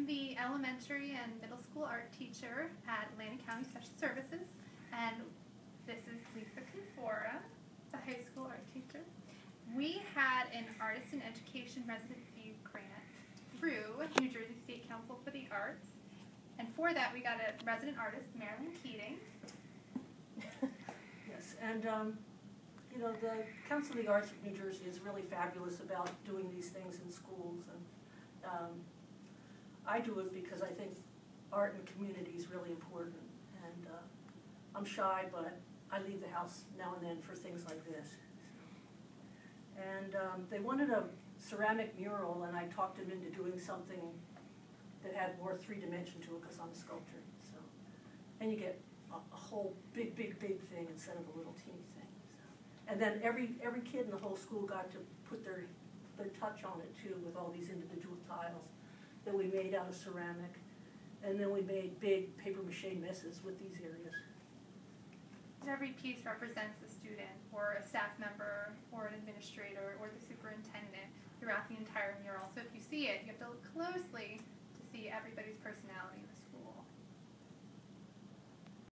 I'm the elementary and middle school art teacher at Atlantic County Special Services, and this is Lisa Confora, the high school art teacher. We had an artist in education residency grant through New Jersey State Council for the Arts, and for that we got a resident artist, Marilyn Keating. Yes, and, um, you know, the Council of the Arts of New Jersey is really fabulous about doing these things in schools, and, um, I do it because I think art and community is really important, and, uh, I'm shy, but I leave the house now and then for things like this. And, um, they wanted a ceramic mural, and I talked them into doing something that had more three dimension to it, because I'm a sculptor, so. And you get a, a whole big, big, big thing instead of a little teeny thing. so. And then every, every kid in the whole school got to put their, their touch on it too, with all these individual tiles that we made out of ceramic. And then we made big paper mache messes with these areas. Every piece represents a student or a staff member or an administrator or the superintendent throughout the entire mural. So if you see it, you have to look closely to see everybody's personality in the school.